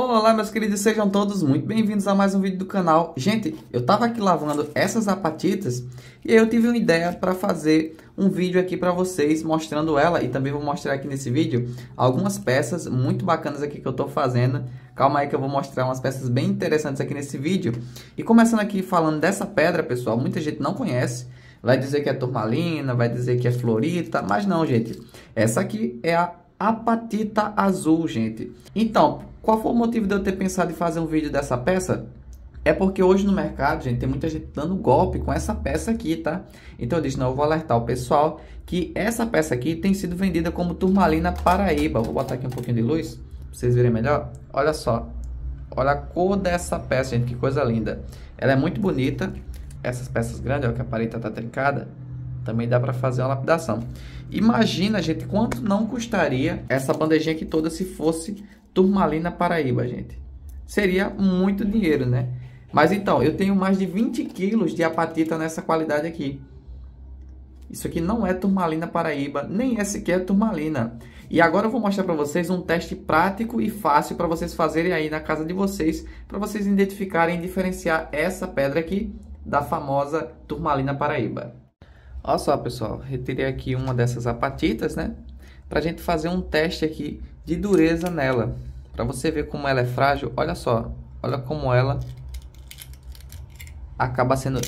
Olá meus queridos, sejam todos muito bem-vindos a mais um vídeo do canal. Gente, eu tava aqui lavando essas apatitas e eu tive uma ideia para fazer um vídeo aqui para vocês mostrando ela e também vou mostrar aqui nesse vídeo algumas peças muito bacanas aqui que eu tô fazendo. Calma aí que eu vou mostrar umas peças bem interessantes aqui nesse vídeo. E começando aqui falando dessa pedra, pessoal, muita gente não conhece. Vai dizer que é turmalina, vai dizer que é florita, mas não, gente. Essa aqui é a apatita azul, gente. Então, qual foi o motivo de eu ter pensado em fazer um vídeo dessa peça? É porque hoje no mercado, gente, tem muita gente dando golpe com essa peça aqui, tá? Então eu disse, não, eu vou alertar o pessoal que essa peça aqui tem sido vendida como turmalina paraíba. Vou botar aqui um pouquinho de luz, pra vocês verem melhor. Olha só, olha a cor dessa peça, gente, que coisa linda. Ela é muito bonita. Essas peças grandes, olha que a parede tá trincada. Também dá para fazer uma lapidação. Imagina, gente, quanto não custaria essa bandejinha aqui toda se fosse Turmalina Paraíba, gente. Seria muito dinheiro, né? Mas então, eu tenho mais de 20 quilos de apatita nessa qualidade aqui. Isso aqui não é turmalina paraíba, nem é sequer turmalina. E agora eu vou mostrar para vocês um teste prático e fácil para vocês fazerem aí na casa de vocês, para vocês identificarem e diferenciar essa pedra aqui da famosa turmalina paraíba. Olha só, pessoal, retirei aqui uma dessas apatitas, né? Para gente fazer um teste aqui de dureza nela. Para você ver como ela é frágil, olha só. Olha como ela acaba sendo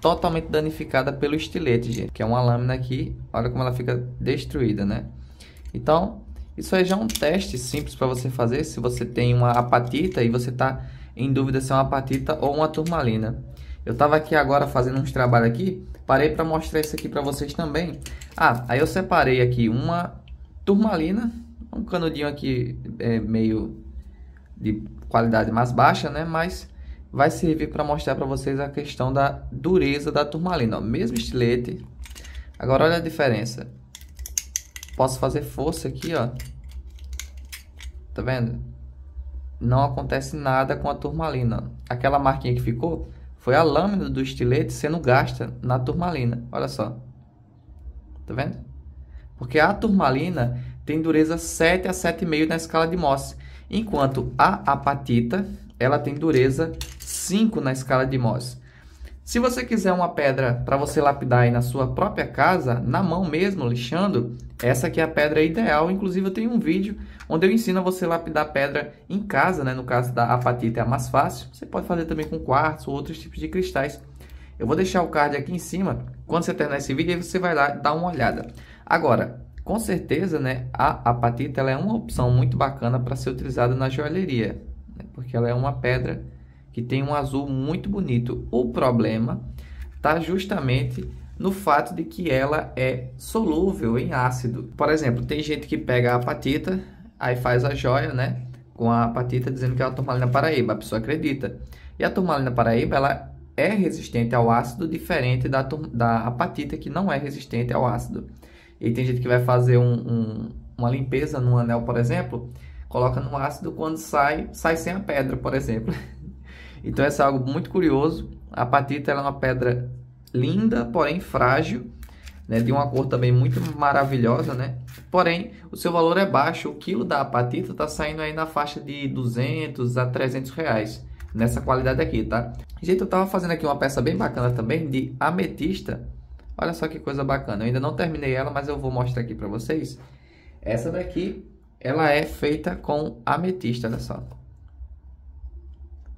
totalmente danificada pelo estilete, gente. Que é uma lâmina aqui, olha como ela fica destruída, né? Então, isso aí já é um teste simples para você fazer. Se você tem uma apatita e você está em dúvida se é uma apatita ou uma turmalina. Eu estava aqui agora fazendo uns trabalhos aqui, parei para mostrar isso aqui para vocês também. Ah, aí eu separei aqui uma turmalina um canudinho aqui é meio de qualidade mais baixa, né? Mas vai servir para mostrar para vocês a questão da dureza da turmalina. Ó. Mesmo estilete. Agora olha a diferença. Posso fazer força aqui, ó. Tá vendo? Não acontece nada com a turmalina. Aquela marquinha que ficou foi a lâmina do estilete sendo gasta na turmalina. Olha só. Tá vendo? Porque a turmalina tem dureza 7 a 7,5 na escala de Mohs, enquanto a apatita ela tem dureza 5 na escala de Mohs. Se você quiser uma pedra para você lapidar aí na sua própria casa, na mão mesmo, lixando, essa aqui é a pedra ideal. Inclusive eu tenho um vídeo onde eu ensino a você lapidar pedra em casa, né? No caso da apatita é a mais fácil. Você pode fazer também com quartzo ou outros tipos de cristais. Eu vou deixar o card aqui em cima. Quando você terminar esse vídeo, aí você vai lá dar uma olhada. Agora, com certeza, né, a apatita ela é uma opção muito bacana para ser utilizada na joalheria, né, porque ela é uma pedra que tem um azul muito bonito. O problema está justamente no fato de que ela é solúvel em ácido. Por exemplo, tem gente que pega a apatita, aí faz a joia, né, com a apatita dizendo que é a turmalina paraíba, a pessoa acredita. E a turmalina paraíba, ela é resistente ao ácido, diferente da, da apatita, que não é resistente ao ácido. E tem gente que vai fazer um, um, uma limpeza no anel, por exemplo, coloca no ácido, quando sai, sai sem a pedra, por exemplo. então, essa é algo muito curioso. A apatita é uma pedra linda, porém frágil, né, de uma cor também muito maravilhosa, né? Porém, o seu valor é baixo. O quilo da apatita está saindo aí na faixa de 200 a 300 reais nessa qualidade aqui, tá? Gente, eu tava fazendo aqui uma peça bem bacana também de ametista Olha só que coisa bacana. Eu ainda não terminei ela, mas eu vou mostrar aqui para vocês. Essa daqui, ela é feita com ametista, olha só.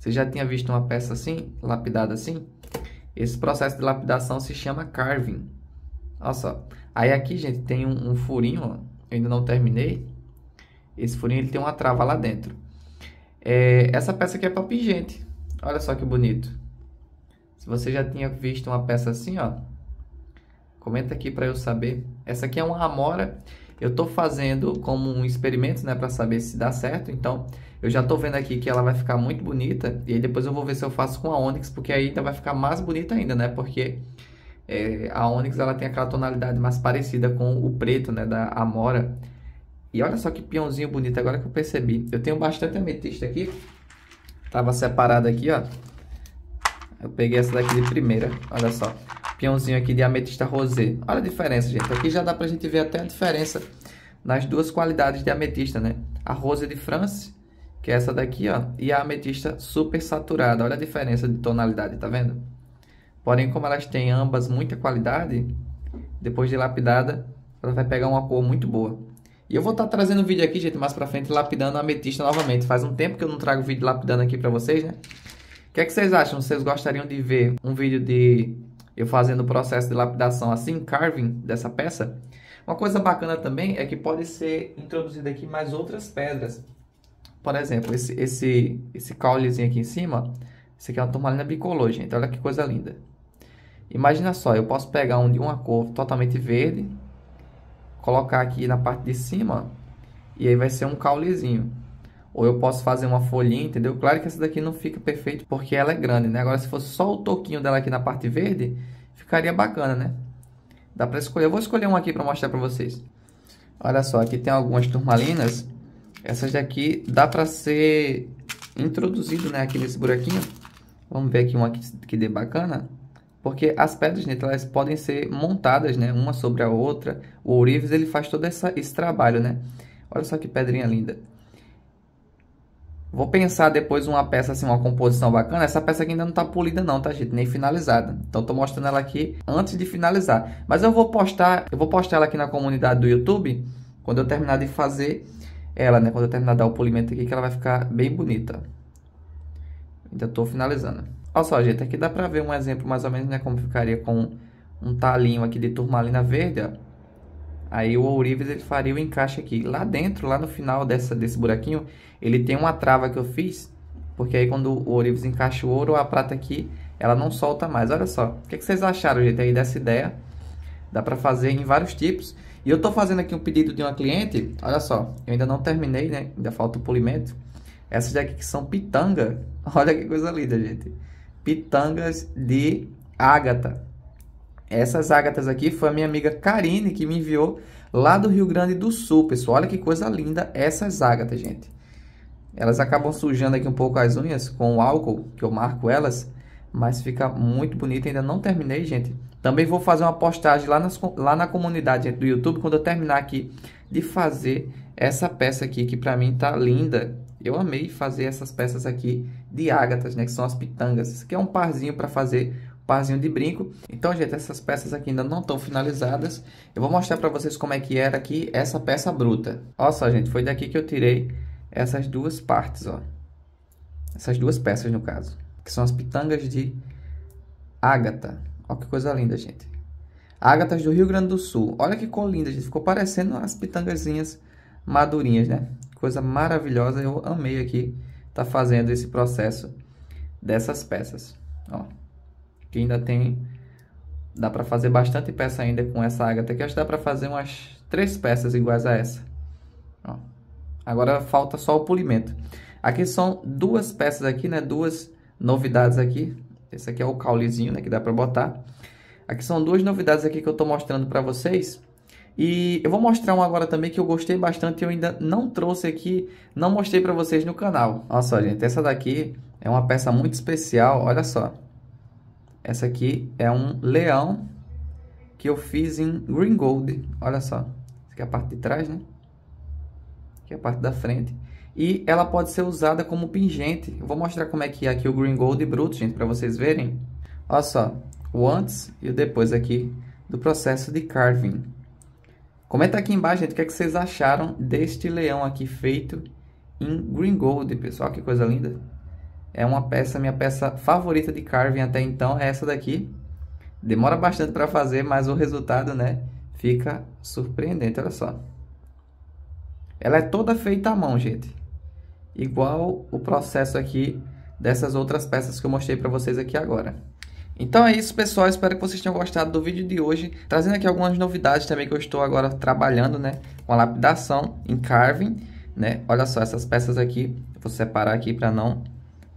Você já tinha visto uma peça assim, lapidada assim? Esse processo de lapidação se chama carving. Olha só. Aí aqui, gente, tem um, um furinho, ó. Eu ainda não terminei. Esse furinho ele tem uma trava lá dentro. É, essa peça aqui é para pingente. Olha só que bonito. Se você já tinha visto uma peça assim, ó. Comenta aqui para eu saber. Essa aqui é uma amora. Eu estou fazendo como um experimento, né, para saber se dá certo. Então, eu já estou vendo aqui que ela vai ficar muito bonita. E aí depois eu vou ver se eu faço com a Onyx, porque aí ainda vai ficar mais bonita ainda, né? Porque é, a Onyx ela tem aquela tonalidade mais parecida com o preto, né, da amora. E olha só que peãozinho bonito, agora que eu percebi. Eu tenho bastante ametista aqui. Tava separado aqui, ó. Eu peguei essa daqui de primeira, olha só peãozinho aqui de ametista rosé. Olha a diferença, gente. Aqui já dá pra gente ver até a diferença nas duas qualidades de ametista, né? A Rose de France, que é essa daqui, ó, e a ametista super saturada. Olha a diferença de tonalidade, tá vendo? Porém, como elas têm ambas muita qualidade, depois de lapidada, ela vai pegar uma cor muito boa. E eu vou estar tá trazendo vídeo aqui, gente, mais pra frente, lapidando a ametista novamente. Faz um tempo que eu não trago vídeo lapidando aqui pra vocês, né? O que é que vocês acham? Vocês gostariam de ver um vídeo de eu fazendo o processo de lapidação assim, carving dessa peça? Uma coisa bacana também é que pode ser introduzida aqui mais outras pedras. Por exemplo, esse, esse, esse caulezinho aqui em cima, esse aqui é uma turmalina bicolor, gente. Olha que coisa linda. Imagina só, eu posso pegar um de uma cor totalmente verde, colocar aqui na parte de cima e aí vai ser um caulezinho. Ou eu posso fazer uma folhinha, entendeu? Claro que essa daqui não fica perfeito porque ela é grande, né? Agora se fosse só o toquinho dela aqui na parte verde, ficaria bacana, né? Dá para escolher. Eu vou escolher um aqui para mostrar para vocês. Olha só, aqui tem algumas turmalinas. Essas daqui dá para ser introduzido, né, aqui nesse buraquinho. Vamos ver aqui uma que, que dê bacana. Porque as pedras, né, elas podem ser montadas, né, uma sobre a outra. O ourives, ele faz todo essa, esse trabalho, né. Olha só que pedrinha linda. Vou pensar depois uma peça assim, uma composição bacana. Essa peça aqui ainda não está polida não, tá, gente? Nem finalizada. Então, estou mostrando ela aqui antes de finalizar. Mas eu vou postar, eu vou postar ela aqui na comunidade do YouTube quando eu terminar de fazer ela, né? Quando eu terminar de dar o polimento aqui, que ela vai ficar bem bonita. Ainda estou finalizando. Olha só, gente, aqui dá para ver um exemplo mais ou menos, né, como ficaria com um talinho aqui de turmalina verde, ó. Aí o ourives ele faria o encaixe aqui. Lá dentro, lá no final dessa, desse buraquinho, ele tem uma trava que eu fiz, porque aí quando o ourives encaixa o ouro, a prata aqui, ela não solta mais. Olha só, o que, que vocês acharam, gente, aí dessa ideia? Dá para fazer em vários tipos. E eu tô fazendo aqui um pedido de uma cliente, olha só, eu ainda não terminei, né? Ainda falta o polimento. Essas daqui que são pitanga. Olha que coisa linda, gente pitangas de ágata. Essas ágatas aqui foi a minha amiga Karine que me enviou lá do Rio Grande do Sul, pessoal. Olha que coisa linda essas ágatas, gente. Elas acabam sujando aqui um pouco as unhas com o álcool que eu marco elas, mas fica muito bonito. Ainda não terminei, gente. Também vou fazer uma postagem lá, nas, lá na comunidade gente, do YouTube quando eu terminar aqui de fazer essa peça aqui que para mim tá linda. Eu amei fazer essas peças aqui de ágatas, né, que são as pitangas. Isso aqui é um parzinho para fazer parzinho de brinco. Então, gente, essas peças aqui ainda não estão finalizadas. Eu vou mostrar para vocês como é que era aqui essa peça bruta. Olha só, gente, foi daqui que eu tirei essas duas partes, ó. Essas duas peças, no caso. Que são as pitangas de ágata. Olha que coisa linda, gente. Ágatas do Rio Grande do Sul. Olha que cor linda, gente. Ficou parecendo as pitangazinhas madurinhas, né? Coisa maravilhosa, eu amei aqui tá fazendo esse processo dessas peças. Ó, que ainda tem, dá para fazer bastante peça ainda com essa ágata aqui. Acho que dá para fazer umas três peças iguais a essa. Ó. Agora falta só o polimento. Aqui são duas peças aqui, né? Duas novidades aqui. Esse aqui é o caulezinho, né? Que dá para botar. Aqui são duas novidades aqui que eu estou mostrando para vocês. E eu vou mostrar um agora também que eu gostei bastante eu ainda não trouxe aqui, não mostrei para vocês no canal. Olha só, gente, essa daqui é uma peça muito especial, olha só. Essa aqui é um leão que eu fiz em green gold, olha só. Essa aqui é a parte de trás, né? Aqui é a parte da frente. E ela pode ser usada como pingente. Eu vou mostrar como é que é aqui o green gold bruto, gente, para vocês verem. Olha só, o antes e o depois aqui do processo de carving. Comenta aqui embaixo, gente, o que, é que vocês acharam deste leão aqui feito em green gold, pessoal. Que coisa linda. É uma peça, minha peça favorita de carving até então é essa daqui. Demora bastante para fazer, mas o resultado, né, fica surpreendente, olha só. Ela é toda feita à mão, gente. Igual o processo aqui dessas outras peças que eu mostrei para vocês aqui agora. Então é isso, pessoal. Espero que vocês tenham gostado do vídeo de hoje. Trazendo aqui algumas novidades também que eu estou agora trabalhando, né? Com a lapidação em carving, né? Olha só, essas peças aqui, vou separar aqui para não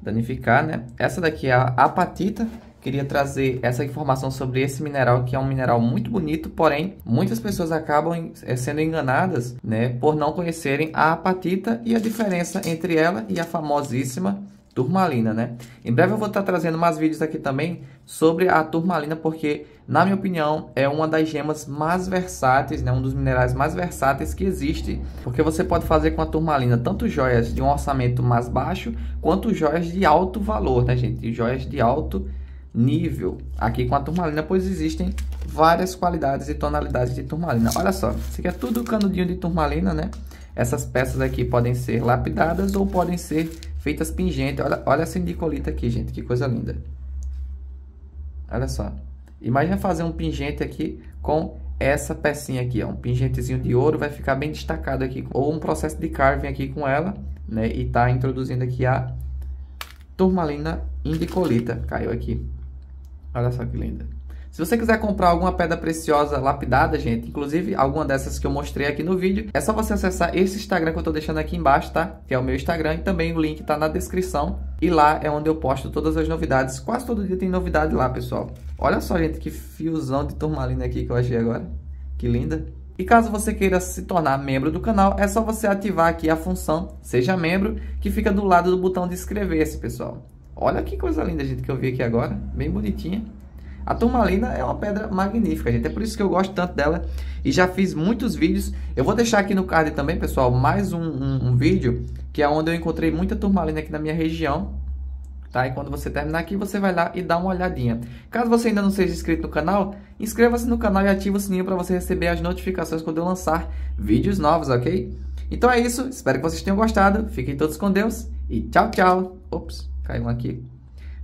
danificar, né? Essa daqui é a apatita. Queria trazer essa informação sobre esse mineral, que é um mineral muito bonito, porém, muitas pessoas acabam eh, sendo enganadas, né? Por não conhecerem a apatita e a diferença entre ela e a famosíssima turmalina, né? Em breve eu vou estar trazendo mais vídeos aqui também sobre a turmalina, porque, na minha opinião, é uma das gemas mais versáteis, né? Um dos minerais mais versáteis que existe, porque você pode fazer com a turmalina tanto joias de um orçamento mais baixo, quanto joias de alto valor, né, gente? Joias de alto nível aqui com a turmalina, pois existem várias qualidades e tonalidades de turmalina. Olha só, isso aqui é tudo canudinho de turmalina, né? Essas peças aqui podem ser lapidadas ou podem ser feitas pingentes. Olha, olha essa indicolita aqui, gente, que coisa linda. Olha só. Imagina fazer um pingente aqui com essa pecinha aqui, ó, um pingentezinho de ouro, vai ficar bem destacado aqui. Ou um processo de carving aqui com ela, né? E tá introduzindo aqui a turmalina indicolita. Caiu aqui. Olha só que linda. Se você quiser comprar alguma pedra preciosa lapidada, gente, inclusive alguma dessas que eu mostrei aqui no vídeo, é só você acessar esse Instagram que eu estou deixando aqui embaixo, tá? Que é o meu Instagram e também o link está na descrição. E lá é onde eu posto todas as novidades. Quase todo dia tem novidade lá, pessoal. Olha só, gente, que fiozão de turmalina aqui que eu achei agora. Que linda. E caso você queira se tornar membro do canal, é só você ativar aqui a função Seja Membro, que fica do lado do botão de inscrever-se, pessoal. Olha que coisa linda, gente, que eu vi aqui agora. Bem bonitinha. A turmalina é uma pedra magnífica, gente. É por isso que eu gosto tanto dela. E já fiz muitos vídeos. Eu vou deixar aqui no card também, pessoal, mais um, um, um vídeo que é onde eu encontrei muita turmalina aqui na minha região. Tá? E quando você terminar aqui, você vai lá e dá uma olhadinha. Caso você ainda não seja inscrito no canal, inscreva-se no canal e ative o sininho para você receber as notificações quando eu lançar vídeos novos, ok? Então é isso, espero que vocês tenham gostado. Fiquem todos com Deus e tchau, tchau. Ops, caiu um aqui.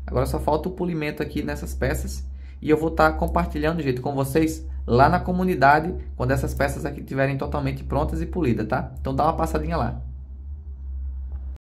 Agora só falta o polimento aqui nessas peças e eu vou estar tá compartilhando, jeito com vocês lá na comunidade quando essas peças aqui estiverem totalmente prontas e polidas, tá? Então dá uma passadinha lá.